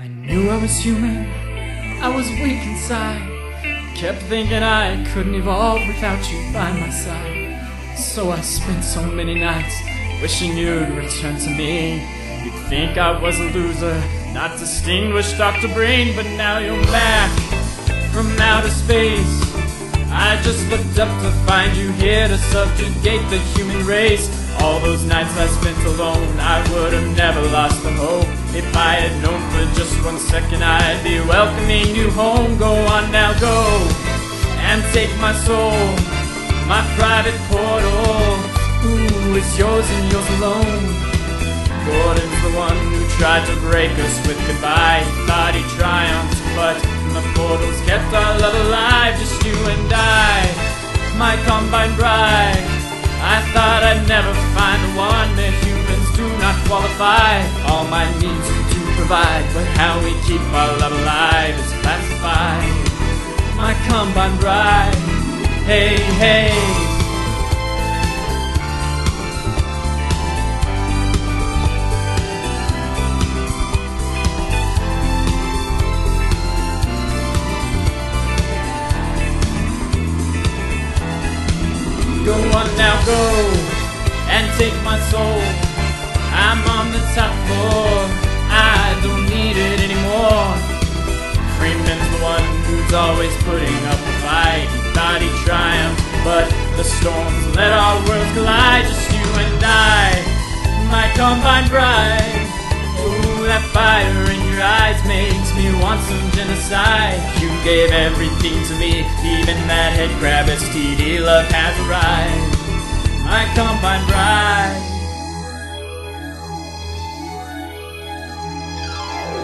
I knew I was human, I was weak inside. Kept thinking I couldn't evolve without you by my side. So I spent so many nights wishing you'd return to me. You'd think I was a loser, not distinguished Dr. Breen, but now you're back from outer space. I just looked up to find you here to subjugate the human race. All those nights I spent alone, I would have never lost the hope. If I had known for just one second I'd be welcoming you home. Go on now, go and take my soul, my private portal. Ooh, it's yours and yours alone. Gordon's the one who tried to break us with goodbye. He thought he triumphed, but the portals kept our love alive, just you and I, my Combine bride. I thought I'd never find the one that humans do not qualify. All my needs do provide, but how we keep our love alive is classified. My Combine bride, hey, hey. Go now, go and take my soul. I'm on the top floor. I don't need it anymore. Freeman's the one who's always putting up a fight. He thought he triumphed, but the storms let our worlds collide. Just you and I, my Combine bride. Want some genocide. You gave everything to me, even that head crab STD. Love has arrived, my Combine bride.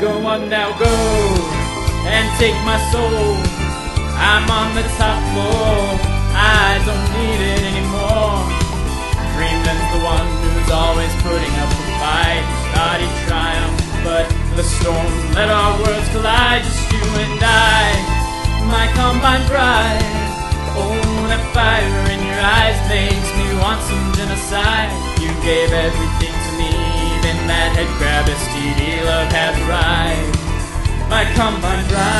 Go on now, go and take my soul. I'm on the top floor. I don't need it anymore. Freeman's the one who's always putting up a fight. Thought he triumphed, but the storms let our worlds collide. Just you and I, my Combine bride. Oh, that fire in your eyes makes me want some genocide. You gave everything to me, even that head crab STD. Love has arrived, my Combine bride.